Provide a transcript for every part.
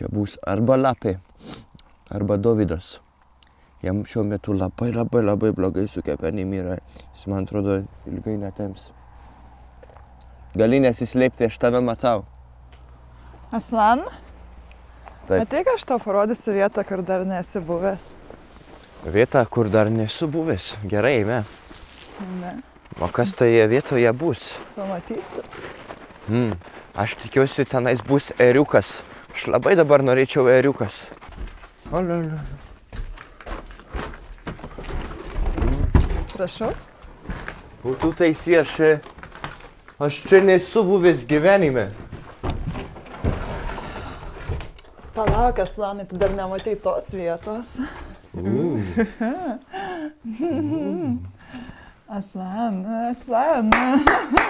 Čia bus arba lapė, arba Dovydas. Jam šiuo metu labai labai labai blogai su kepenim yra. Jis man atrodo ilgai netems. Gali nesislėpti, aš tave matau. Aslan, Taip. ateik aš tau parodysiu vietą, kur dar nesi buvęs. Vieta, kur dar nesu buvęs. Gerai, me. Ne, O kas toje vietoje bus? pamatysi. Mm. Aš tikiuosi, tenais bus eriukas. Aš labai dabar norėčiau eriukas. O, la, la. Prašau. O tu taisi, aš, aš čia nesu buvęs gyvenime. Palauk, Aslanai, tu dar nematai tos vietos. Aslan, Aslan.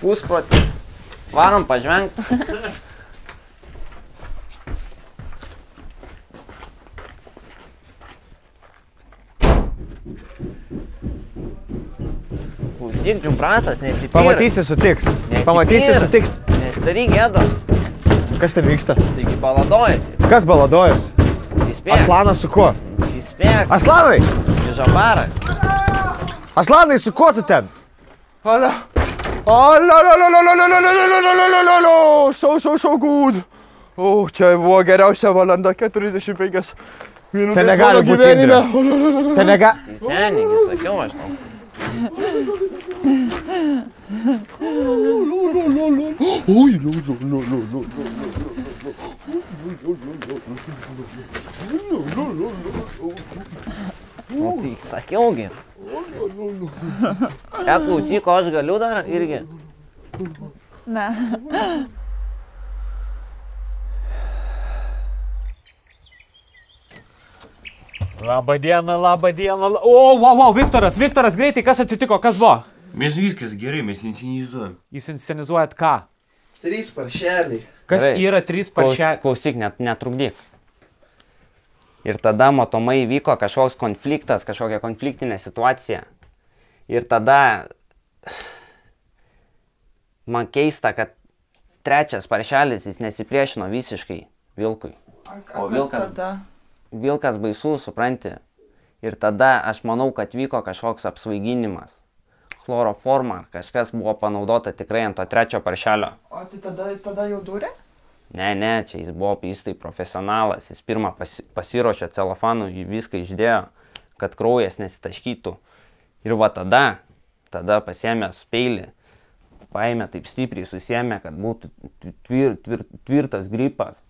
Pusprotis. Varom pažvengti. Klausyk, džumbrasas, nesipyr. Pamatysi, sutiks. Nesipyr. Pamatysi, sutiks. Nesidaryk gėdo. Kas ten vyksta? Taigi baladojasi. Kas baladojas? Įspėk. Aslanas su kuo? Įspėk. Aslanai! Žabarą. Aslanai, su kuo tu ten? Ala. Oh, la la la la la la la la la la la la la la la So, so, so good. O, čia buvo geriausia valanda 45 minutės Tai negali mano būt gyvenime. Indrė. O, la, la, la, la. Ten nega... Tai seniai, sakiau aš tau. Oi, la, la, la, la, la, la. Nu, tai sakiaugi. Ja, klausyk, o aš galiu dar irgi. ne. Labą dieną, labą dieną. O, wow, wow, Viktoras, Viktoras, greitai, kas atsitiko, kas buvo? Mes viskas gerai, mes inscenizuojam. Jūs inscenizuojat ką? Trys paršeliai. Kas Gerai. yra trys paršeliai? klausyk, net netrukdyk. Ir tada matomai vyko kažkoks konfliktas, kažkokia konfliktinė situacija. Ir tada man keista, kad trečias paršelis jis nesipriešino visiškai vilkui. O vilkas? tada? Vilkas baisus, supranti. Ir tada aš manau, kad vyko kažkoks apsvaiginimas. Chloroforma ar kažkas buvo panaudota tikrai ant to trečio paršelio. O tai tada, tada jau durė? Ne, ne, čia jis buvo, jis tai profesionalas, jis pirmą pasi, pasiruošė celofanu, jį viską išdėjo, kad kraujas nesitaškytų. Ir va tada, tada pasėmęs peilį, paėmė taip stipriai, susėmė, kad būtų tvir, tvir, tvirtas gripas.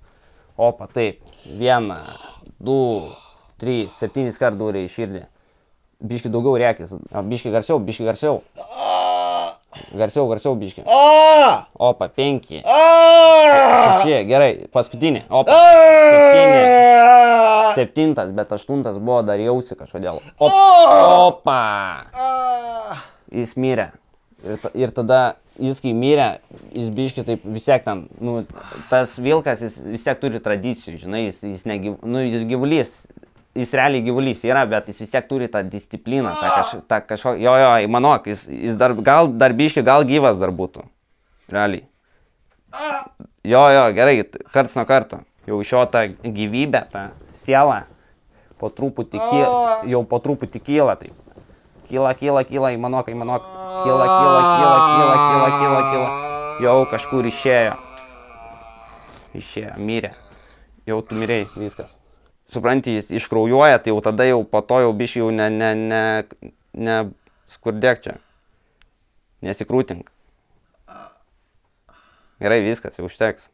Opa, taip, vieną, du, trys, septynis kartų dūrė į širdį. Biški daugiau reikės, biški garsiau, biški garsiau. Garsiau, garsiau, biški. Opa, penki. Šeši, gerai, paskutinė. Opa. Septyni. Septintas, bet aštuntas buvo dar jausi kažkodėl. Op, opa. Jis mirė. Ir, ir tada jis kai mirė, jis biški taip vis tiek ten, nu, tas vilkas jis vis tiek turi tradicijų, žinai, jis, jis, negyv, nu, jis gyvulys, jis realiai gyvulys yra, bet jis vis tiek turi tą discipliną, tą, kaž, tą kažkokį, jo, jo, įmanok, jis, jis dar, gal dar biški, gal gyvas dar būtų. Realiai. Jo, jo, gerai, karts nuo karto. Jau iš jo tą gyvybę, tą sielą, po truputį kyla, jau po truputį kyla taip. Kyla, kyla, kyla, įmanok, įmanok. Kyla, kyla, kyla, kyla, kyla, kyla, kyla. Jau kažkur išėjo. Išėjo, mirė. Jau tu mirėjai, viskas. Supranti, jis iškraujuoja, tai jau tada jau po to jau biš jau ne, ne, ne, ne skurdėk čia. Nesikrūtink. Gerai, viskas, jau užteks.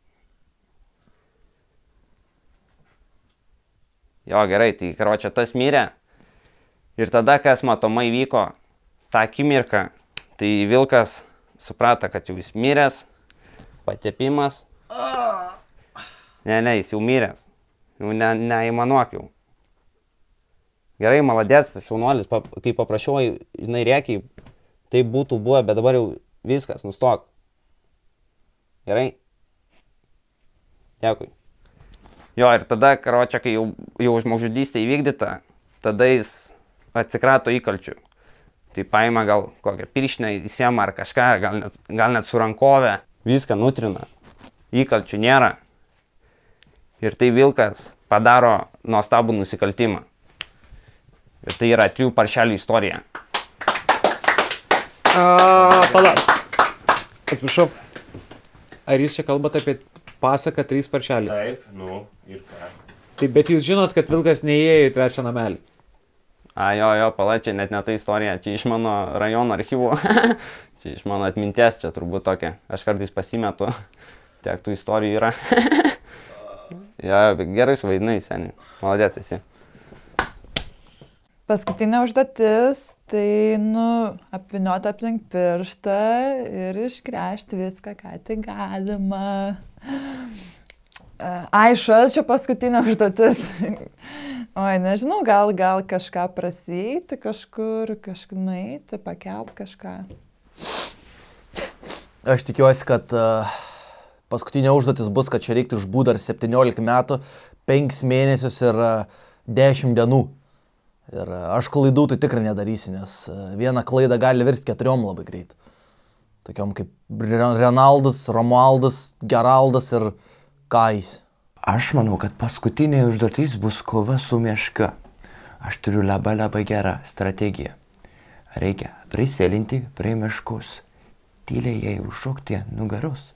Jo, gerai, tai karočią tas mirė. Ir tada, kas matomai vyko, tą akimirką, tai Vilkas suprato, kad jau jis miręs, patepimas. Ne, ne, jis jau miręs. Jau ne, neįmanuok jau. Gerai, maladės, šaunuolis, pap, kai paprašiau, žinai, rėkiai, tai būtų buvę, bet dabar jau viskas, nustok. Gerai? Dėkui. Jo, ir tada, karočią, kai jau, jau žmogžudystė įvykdyta, tada jis atsikrato įkalčių. Tai paima gal kokią piršinę įsiema ar kažką, gal net, gal net su rankovė, viską nutrina. Įkalčių nėra. Ir tai vilkas padaro nuostabų nusikaltimą. Ir tai yra trijų paršelių istorija. A, pala. Atsiprašau. Ar jūs čia kalbate apie pasaką trys paršeliai? Taip, nu, ir ką. Taip, bet jūs žinot, kad vilkas neįėjo į trečią namelį. A, jo, jo, pala, čia net ne ta istorija, čia iš mano rajono archyvų. čia iš mano atminties, čia turbūt tokia. Aš kartais pasimetu, tiek tų istorijų yra. jo, gerai suvaidinai, seniai. Maladėt esi. Paskutinė užduotis, tai, nu, apvinioti aplink pirštą ir iškrešti viską, ką tik galima. E, Aišku, čia paskutinė užduotis. Oi, nežinau, gal, gal kažką prasėti kažkur, kažkur nueiti, pakelt kažką. Aš tikiuosi, kad uh, paskutinė užduotis bus, kad čia reiktų išbūti dar 17 metų, 5 mėnesius ir uh, 10 dienų. Ir uh, aš klaidų tai tikrai nedarysiu, nes uh, viena klaida gali virsti keturiom labai greit. Tokiom kaip Re- Renaldas, Romualdas, Geraldas ir Kais. Aš manau, kad paskutinė užduotis bus kova su meška. Aš turiu labai labai gerą strategiją. Reikia prisėlinti prie meškos, tyliai jai užšokti nugaros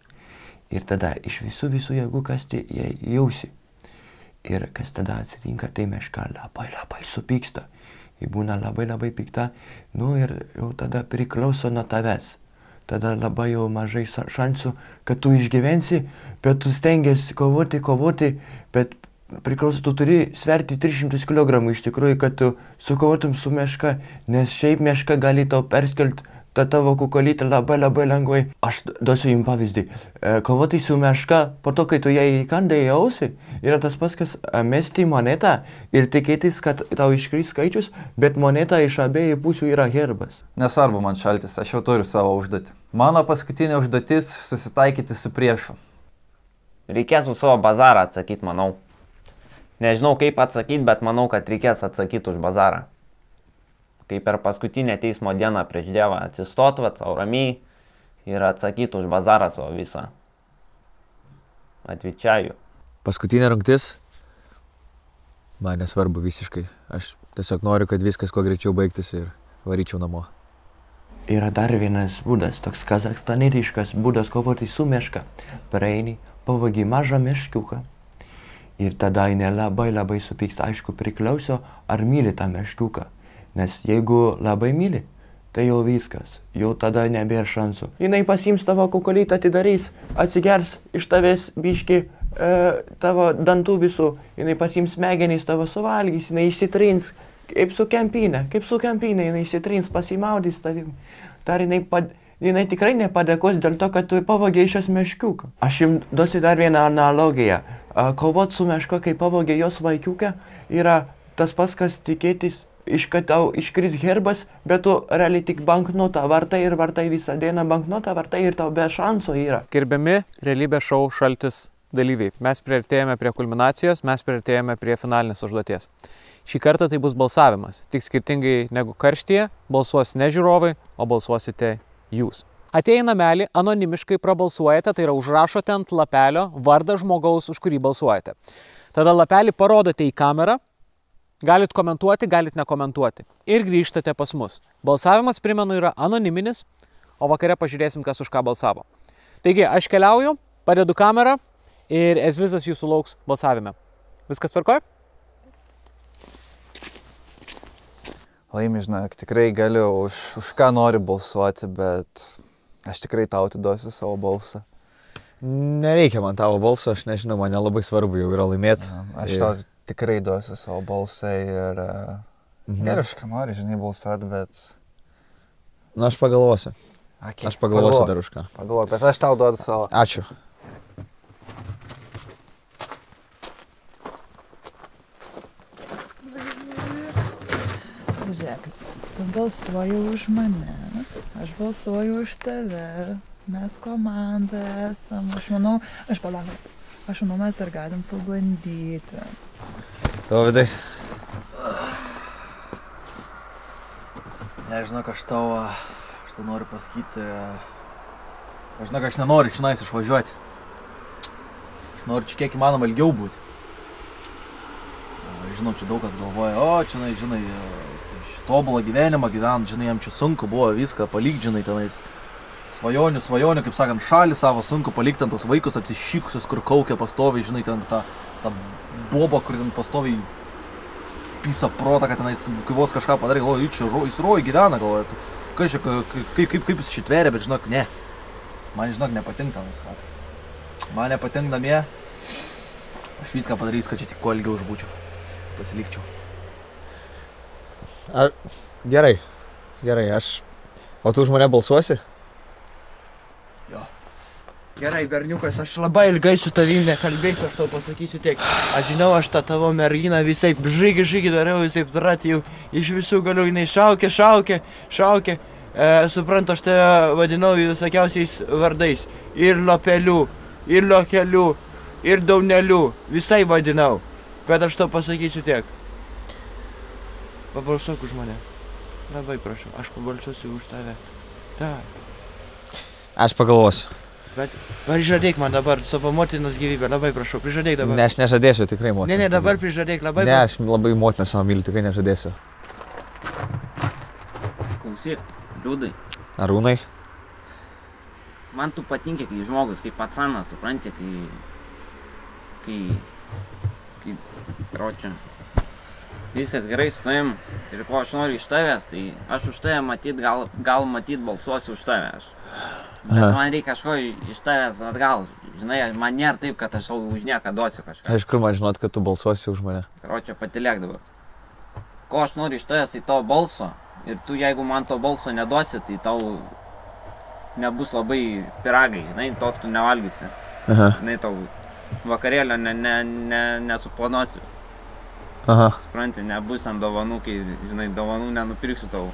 ir tada iš visų visų jėgų kasti jai jausi. Ir kas tada atsitinka, tai meška labai labai supyksta. Ji būna labai labai pikta, nu ir jau tada priklauso nuo tavęs. Tada labai jau mažai šansų, kad tu išgyvensi, bet tu stengiasi kovoti, kovoti, bet priklauso, tu turi sverti 300 kg iš tikrųjų, kad tu sukovotum su meška, nes šiaip meška gali tau perskelti tą tavo kukolytę labai labai lengvai. Aš duosiu jums pavyzdį. E, Kovoti su meška, po to, kai tu ją įkandai į ausį, yra tas pats, kas e, mesti monetą ir tikėtis, kad tau iškris skaičius, bet moneta iš abiejų pusių yra herbas. Nesvarbu man šaltis, aš jau turiu savo užduotį. Mano paskutinė užduotis - susitaikyti su priešu. Reikės už savo bazarą atsakyti, manau. Nežinau kaip atsakyti, bet manau, kad reikės atsakyti už bazarą. Kaip per paskutinę teismo dieną prieš Dievą atsistotvat, savo ramiai ir atsakyti už bazarą savo visą. Atvičiaju. Paskutinė rungtis. Man nesvarbu visiškai. Aš tiesiog noriu, kad viskas kuo greičiau baigtųsi ir varyčiau namo. Yra dar vienas būdas, toks kazakstanietiškas būdas kovoti su meška. Praeini, pavagi mažą meškiuką. Ir tada jinai labai labai supyks, aišku, priklauso, ar myli tą meškiuką. Nes jeigu labai myli, tai jau viskas, jau tada nebėra šansų. Jinai pasims tavo kukolytą, atidarys, atsigers iš tavęs biški e, tavo dantų visų, jinai pasims smegenys tavo suvalgys, jinai išsitrins, kaip su kempinė, kaip su kempinė, jinai išsitrins, pasimaudys tavim. Dar jinai, pad, jinai tikrai nepadėkos dėl to, kad tu pavogė iš jos meškiuką. Aš jums duosiu dar vieną analogiją. Kovot su meška, kai pavogė jos vaikiuką, yra tas pats, kas tikėtis iš kad tau iškris herbas, bet tu realiai tik banknotą vartai ir vartai visą dieną banknotą vartai ir tau be šansų yra. Gerbiami realybės šou šaltis dalyviai, mes priartėjome prie kulminacijos, mes priartėjome prie finalinės užduoties. Šį kartą tai bus balsavimas, tik skirtingai negu karštyje, balsuos ne žiūrovai, o balsuosite jūs. Atėję į namelį, anonimiškai prabalsuojate, tai yra užrašote ant lapelio vardą žmogaus, už kurį balsuojate. Tada lapelį parodote į kamerą, galit komentuoti, galit nekomentuoti. Ir grįžtate pas mus. Balsavimas, primenu, yra anoniminis, o vakare pažiūrėsim, kas už ką balsavo. Taigi, aš keliauju, padedu kamerą ir esvizas jūsų lauks balsavime. Viskas tvarkoja? Laimi, žinok, tikrai galiu už, už ką nori balsuoti, bet aš tikrai tau atiduosiu savo balsą. Nereikia man tavo balso, aš nežinau, man nelabai svarbu jau yra laimėti. Aš tau tikrai duosiu savo balsą ir e, mhm. gerai, aš ką noriu, žinai, balsuot, bet... Na, aš pagalvosiu. Okay. Aš pagalvosiu Pagalvo. dar už ką. Pagalvosiu, bet aš tau duodu savo. Ačiū. Žiūrėk, tu balsuoji už mane, aš balsuoju už tave, mes komanda esam, aš manau, aš palauk aš manau, mes dar galim pabandyti. Dovydai. Nežinau, aš tau, aš tau noriu pasakyti. Aš žinau, aš nenoriu čia nais išvažiuoti. Aš noriu čia kiek įmanoma ilgiau būti. A, Žinau, čia daug kas galvoja, o, čia, nai, žinai, tobulą gyvenimą gyvent, žinai, jam čia sunku buvo viską palikti, žinai, tenais. Svajonių, svajonių, kaip sakant, šalį savo sunku palikti ant tos vaikus apsišykusius, kur kaukia pastoviai, žinai, ten tą, tą bobą, kur ten pastoviai pisa protą, kad tenais, vos kažką padarė, galvoju, čia jis roj gyvena, galvoju, kas čia, ka- ka- kaip, kaip, kaip jis čia tveria, bet žinok, ne. Man, žinok, nepatinka tenais, vat. Man nepatinka namie. Aš viską padarysiu, kad čia tik kuo ilgiau užbūčiau. Pasilikčiau. Gerai, gerai, aš. O tu už mane balsuosi? Gerai, berniukas, aš labai ilgai su tavim nekalbėsiu, aš tau pasakysiu tiek. Aš žinau, aš tą tavo merginą visai žygi, žygi dariau, visai drat jau iš visų galių, jinai šaukė, šaukė, šaukė. E, suprantu, aš tave vadinau visokiausiais vardais. Ir lopeliu, ir lokeliu, ir dauneliu. Visai vadinau. Bet aš tau pasakysiu tiek. Pabalsuok už mane. Labai prašau, aš pabalsuosiu už tave. Da. Aš pagalvosiu. Bet prižadėk man dabar savo motinos gyvybę, labai prašau, prižadėk dabar. Ne, aš nežadėsiu tikrai motiną. ne, ne, dabar prižadėk, labai Ne, aš labai motiną savo myliu, tikrai nežadėsiu. Klausyk, liūdai. Arūnai? Man tu patinka, kai žmogus, kaip patsanas, supranti, kai... Kai... Kai... Ročia. Viskas gerai su tavim. Ir ko aš noriu iš tavęs, tai aš už tave matyt, gal, gal matyt balsuosiu už tave. Aš. Bet Aha. man reikia kažko iš tavęs atgal. Žinai, man nėra taip, kad aš už nieką duosiu kažką. Aš kur man žinot, kad tu balsuosi už mane. Ročia, patilėk dabar. Ko aš noriu iš tavęs, tai tavo balso. Ir tu, jeigu man to balso neduosi, tai tau nebus labai piragai, žinai, to tu nevalgysi. Aha. Žinai, tau vakarėlio ne, ne, ne, nesuplanuosiu. Aha. Supranti, nebus ant dovanų, kai, žinai, dovanų nenupirksiu tau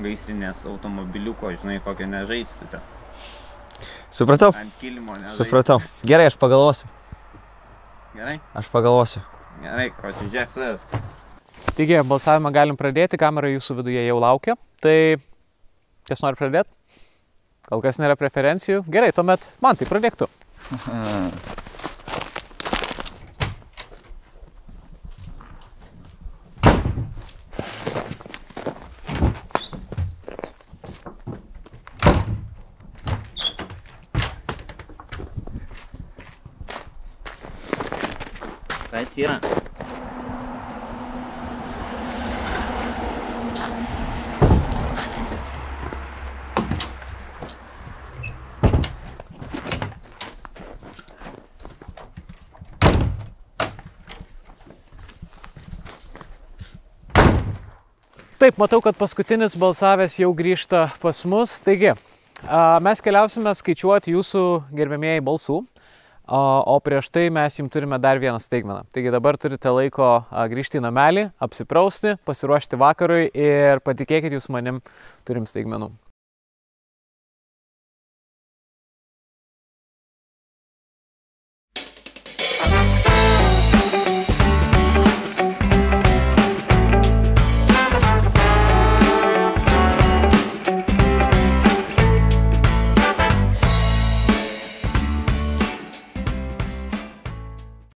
gaisrinės automobiliuko, žinai, kokio nežaisti ten. Supratau? Ant kilimo nežaisti. Supratau. Gerai, aš pagalvosiu. Gerai, Aš pagalvosiu. gerai, ko čia žiūrėk savęs. Taigi, balsavimą galim pradėti, kamera jūsų viduje jau laukia. Tai kas nori pradėti? Kol kas nėra preferencijų. Gerai, tuomet man tai pradėk Taip, matau, kad paskutinis balsavęs jau grįžta pas mus. Taigi, mes keliausime skaičiuoti jūsų gerbėmėjai balsų. O, prieš tai mes jums turime dar vieną staigmeną. Taigi dabar turite laiko grįžti į namelį, apsiprausti, pasiruošti vakarui ir patikėkit jūs manim, turim staigmenų.